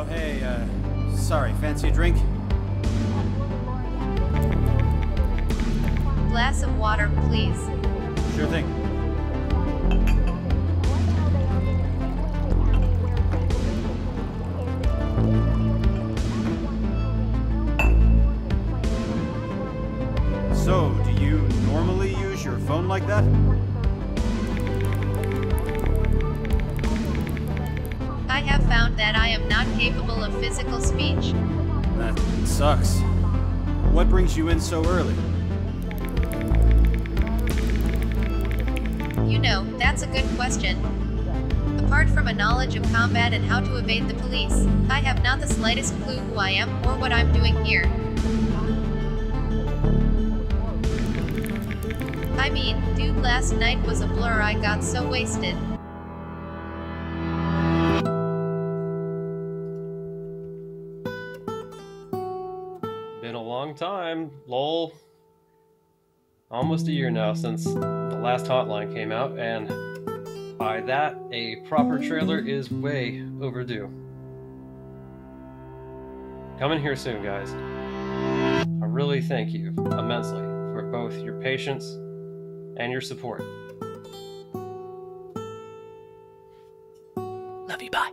Oh, hey, uh, sorry, fancy a drink? Glass of water, please. Sure thing. So, do you normally use your phone like that? I have found that I am not capable of physical speech. That sucks. What brings you in so early? You know, that's a good question. Apart from a knowledge of combat and how to evade the police, I have not the slightest clue who I am or what I'm doing here. I mean, dude, last night was a blur. I got so wasted. Been a long time, lol. Almost a year now since the last Hotline came out, and by that, a proper trailer is way overdue. Coming here soon, guys. I really thank you immensely for both your patience and your support. Love you, bye.